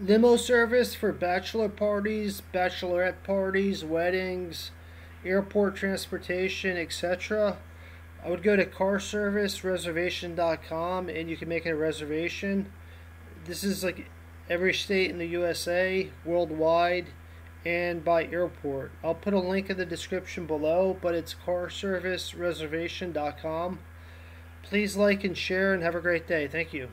limo service for bachelor parties, bachelorette parties, weddings, airport transportation, etc. I would go to carservicereservation.com and you can make a reservation. This is like every state in the USA, worldwide, and by airport. I'll put a link in the description below, but it's carservicereservation.com. Please like and share and have a great day. Thank you.